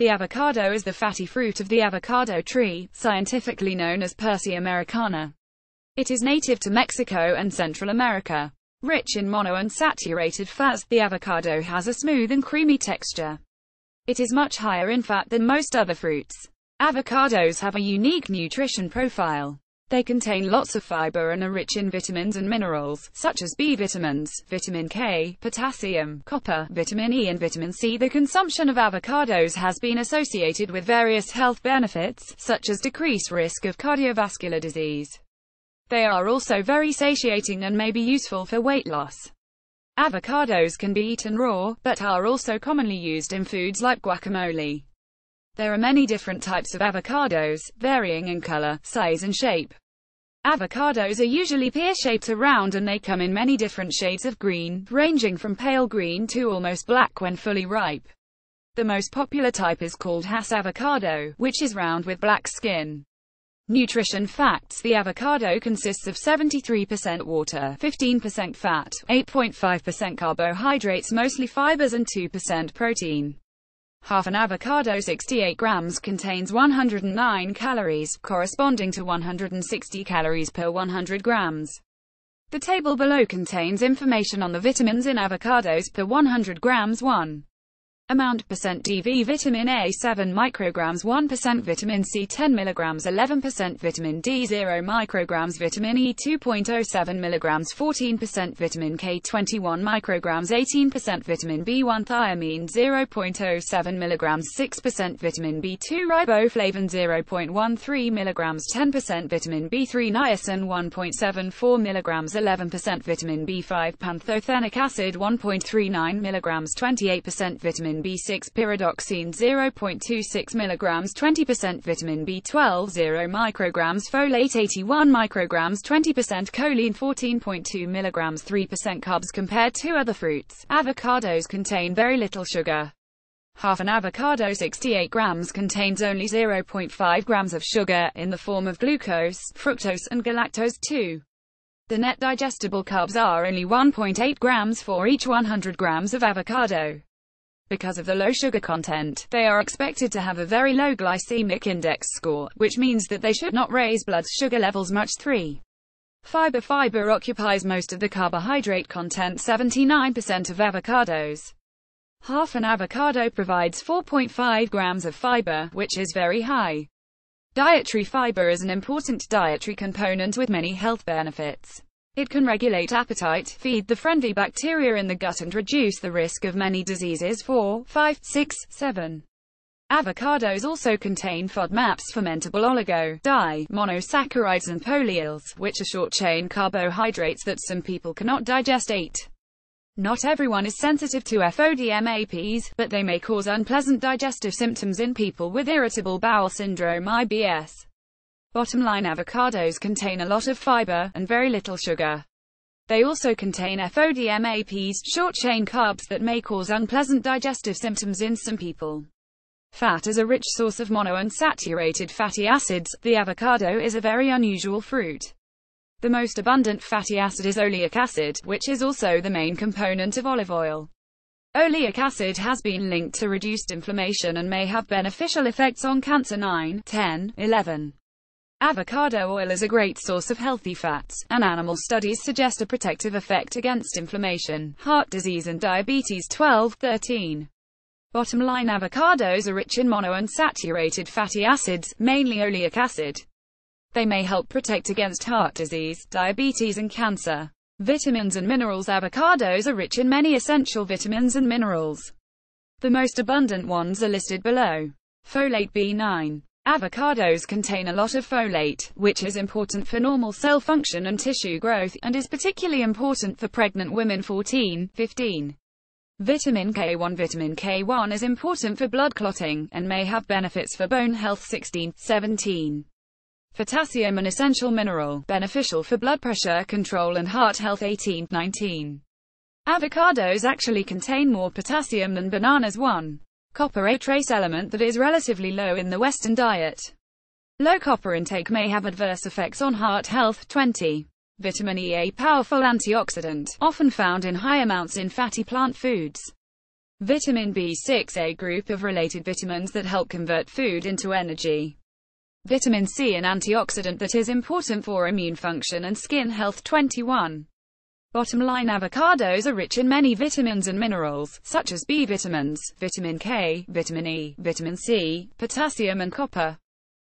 The avocado is the fatty fruit of the avocado tree, scientifically known as Persea americana. It is native to Mexico and Central America. Rich in monounsaturated fats, the avocado has a smooth and creamy texture. It is much higher in fat than most other fruits. Avocados have a unique nutrition profile. They contain lots of fiber and are rich in vitamins and minerals, such as B vitamins, vitamin K, potassium, copper, vitamin E and vitamin C. The consumption of avocados has been associated with various health benefits, such as decreased risk of cardiovascular disease. They are also very satiating and may be useful for weight loss. Avocados can be eaten raw, but are also commonly used in foods like guacamole. There are many different types of avocados, varying in color, size and shape. Avocados are usually pear-shaped or round and they come in many different shades of green, ranging from pale green to almost black when fully ripe. The most popular type is called Hass avocado, which is round with black skin. Nutrition facts The avocado consists of 73% water, 15% fat, 8.5% carbohydrates mostly fibers and 2% protein. Half an avocado 68 grams contains 109 calories, corresponding to 160 calories per 100 grams. The table below contains information on the vitamins in avocados per 100 grams 1. Amount percent DV vitamin A 7 micrograms 1% vitamin C 10 milligrams 11% vitamin D 0 micrograms vitamin E 2.07 milligrams 14% vitamin K 21 micrograms 18% vitamin B1 thiamine 0.07 milligrams 6% vitamin B2 riboflavin 0.13 milligrams 10% vitamin B3 niacin 1.74 milligrams 11% vitamin B5 pantothenic acid 1.39 milligrams 28% vitamin B6 pyridoxine 0.26 mg 20% vitamin B12 0 micrograms folate 81 micrograms 20% choline 14.2 mg 3% carbs compared to other fruits. Avocados contain very little sugar. Half an avocado 68 grams contains only 0.5 grams of sugar, in the form of glucose, fructose and galactose 2. The net digestible carbs are only 1.8 grams for each 100 grams of avocado. Because of the low sugar content, they are expected to have a very low glycemic index score, which means that they should not raise blood sugar levels much. 3. Fiber Fiber occupies most of the carbohydrate content 79% of avocados. Half an avocado provides 4.5 grams of fiber, which is very high. Dietary fiber is an important dietary component with many health benefits. It can regulate appetite, feed the friendly bacteria in the gut and reduce the risk of many diseases 4, 5, 6, 7. Avocados also contain FODMAPs fermentable oligo, di, monosaccharides and polyols, which are short-chain carbohydrates that some people cannot digest 8. Not everyone is sensitive to FODMAPs, but they may cause unpleasant digestive symptoms in people with irritable bowel syndrome IBS. Bottom line avocados contain a lot of fiber, and very little sugar. They also contain FODMAPs, short-chain carbs that may cause unpleasant digestive symptoms in some people. Fat is a rich source of monounsaturated fatty acids. The avocado is a very unusual fruit. The most abundant fatty acid is oleic acid, which is also the main component of olive oil. Oleic acid has been linked to reduced inflammation and may have beneficial effects on cancer 9, 10, 11. Avocado oil is a great source of healthy fats, and animal studies suggest a protective effect against inflammation, heart disease and diabetes 12, 13. Bottom line avocados are rich in monounsaturated fatty acids, mainly oleic acid. They may help protect against heart disease, diabetes and cancer. Vitamins and minerals Avocados are rich in many essential vitamins and minerals. The most abundant ones are listed below. Folate B9 Avocados contain a lot of folate, which is important for normal cell function and tissue growth, and is particularly important for pregnant women 14, 15. Vitamin K1 Vitamin K1 is important for blood clotting, and may have benefits for bone health 16, 17. Potassium an essential mineral, beneficial for blood pressure control and heart health 18, 19. Avocados actually contain more potassium than bananas 1. Copper a trace element that is relatively low in the Western diet. Low copper intake may have adverse effects on heart health. 20. Vitamin E a powerful antioxidant, often found in high amounts in fatty plant foods. Vitamin B6 a group of related vitamins that help convert food into energy. Vitamin C an antioxidant that is important for immune function and skin health 21. Bottom line avocados are rich in many vitamins and minerals, such as B vitamins, vitamin K, vitamin E, vitamin C, potassium and copper.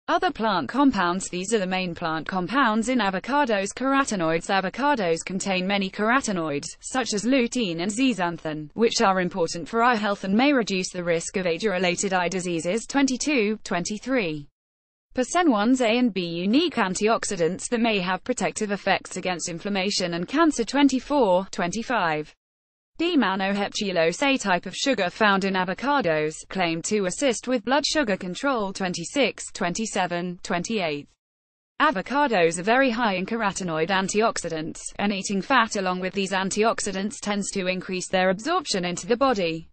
Other plant compounds These are the main plant compounds in avocados Carotenoids Avocados contain many carotenoids, such as lutein and zeaxanthin, which are important for eye health and may reduce the risk of age-related eye diseases 22, 23. Persenones A and B unique antioxidants that may have protective effects against inflammation and cancer 24, 25. D-mannoheptulose a type of sugar found in avocados, claimed to assist with blood sugar control 26, 27, 28. Avocados are very high in carotenoid antioxidants, and eating fat along with these antioxidants tends to increase their absorption into the body.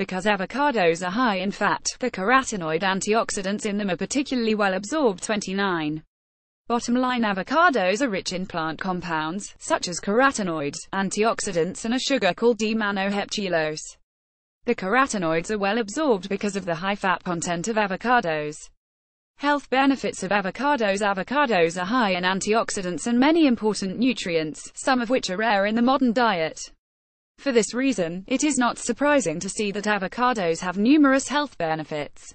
Because avocados are high in fat, the carotenoid antioxidants in them are particularly well absorbed 29. Bottom line avocados are rich in plant compounds, such as carotenoids, antioxidants and a sugar called D-mannoheptulose. The carotenoids are well absorbed because of the high fat content of avocados. Health benefits of avocados Avocados are high in antioxidants and many important nutrients, some of which are rare in the modern diet. For this reason, it is not surprising to see that avocados have numerous health benefits.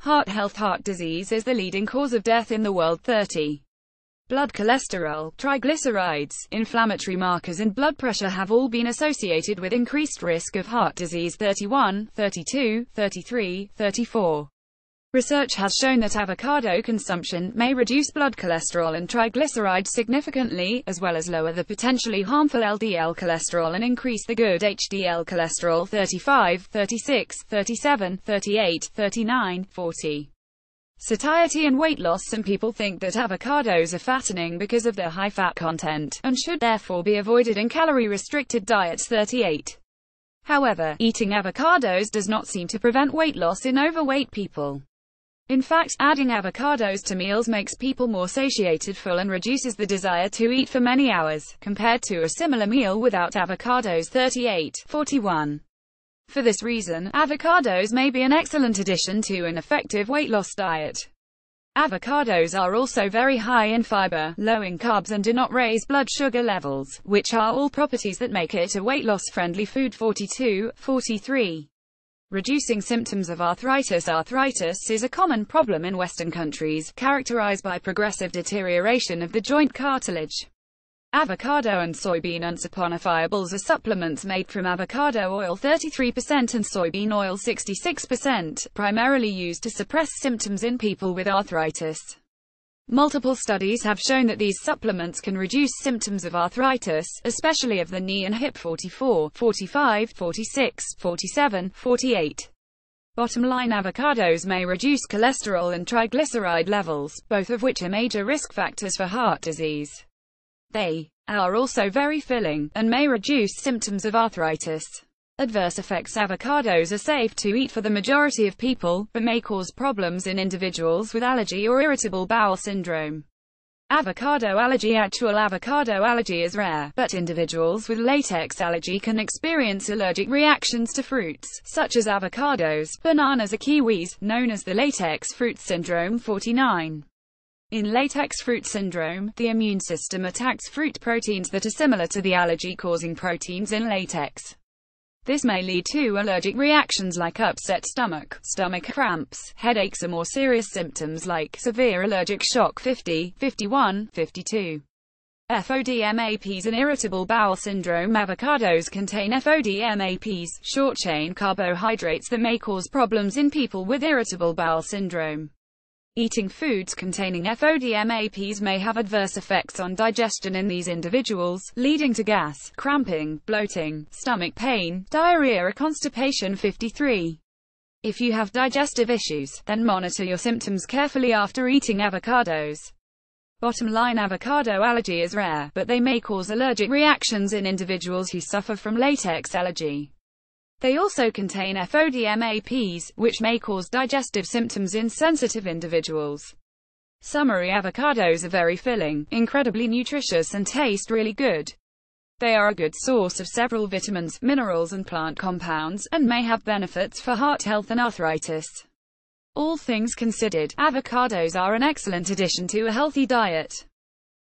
Heart health Heart disease is the leading cause of death in the world 30. Blood cholesterol, triglycerides, inflammatory markers and blood pressure have all been associated with increased risk of heart disease 31, 32, 33, 34. Research has shown that avocado consumption may reduce blood cholesterol and triglycerides significantly, as well as lower the potentially harmful LDL cholesterol and increase the good HDL cholesterol 35, 36, 37, 38, 39, 40. Satiety and weight loss Some people think that avocados are fattening because of their high fat content, and should therefore be avoided in calorie-restricted diets 38. However, eating avocados does not seem to prevent weight loss in overweight people. In fact, adding avocados to meals makes people more satiated full and reduces the desire to eat for many hours, compared to a similar meal without avocados 38, 41. For this reason, avocados may be an excellent addition to an effective weight loss diet. Avocados are also very high in fiber, low in carbs and do not raise blood sugar levels, which are all properties that make it a weight loss friendly food 42, 43. Reducing symptoms of arthritis Arthritis is a common problem in Western countries, characterized by progressive deterioration of the joint cartilage. Avocado and soybean unsaponifiables are supplements made from avocado oil 33% and soybean oil 66%, primarily used to suppress symptoms in people with arthritis. Multiple studies have shown that these supplements can reduce symptoms of arthritis, especially of the knee and hip 44, 45, 46, 47, 48. Bottom line avocados may reduce cholesterol and triglyceride levels, both of which are major risk factors for heart disease. They are also very filling, and may reduce symptoms of arthritis. Adverse effects Avocados are safe to eat for the majority of people, but may cause problems in individuals with allergy or irritable bowel syndrome. Avocado allergy Actual avocado allergy is rare, but individuals with latex allergy can experience allergic reactions to fruits, such as avocados, bananas or kiwis, known as the latex fruit syndrome 49. In latex fruit syndrome, the immune system attacks fruit proteins that are similar to the allergy-causing proteins in latex. This may lead to allergic reactions like upset stomach, stomach cramps, headaches or more serious symptoms like severe allergic shock 50, 51, 52. FODMAPs and irritable bowel syndrome Avocados contain FODMAPs, short-chain carbohydrates that may cause problems in people with irritable bowel syndrome. Eating foods containing FODMAPs may have adverse effects on digestion in these individuals, leading to gas, cramping, bloating, stomach pain, diarrhea or constipation 53. If you have digestive issues, then monitor your symptoms carefully after eating avocados. Bottom line avocado allergy is rare, but they may cause allergic reactions in individuals who suffer from latex allergy. They also contain FODMAPs, which may cause digestive symptoms in sensitive individuals. Summary avocados are very filling, incredibly nutritious and taste really good. They are a good source of several vitamins, minerals and plant compounds, and may have benefits for heart health and arthritis. All things considered, avocados are an excellent addition to a healthy diet.